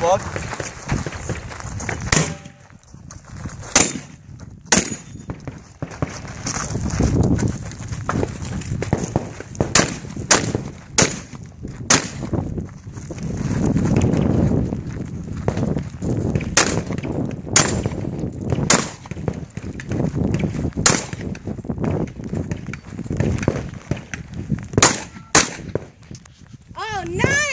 slug. Oh, nice!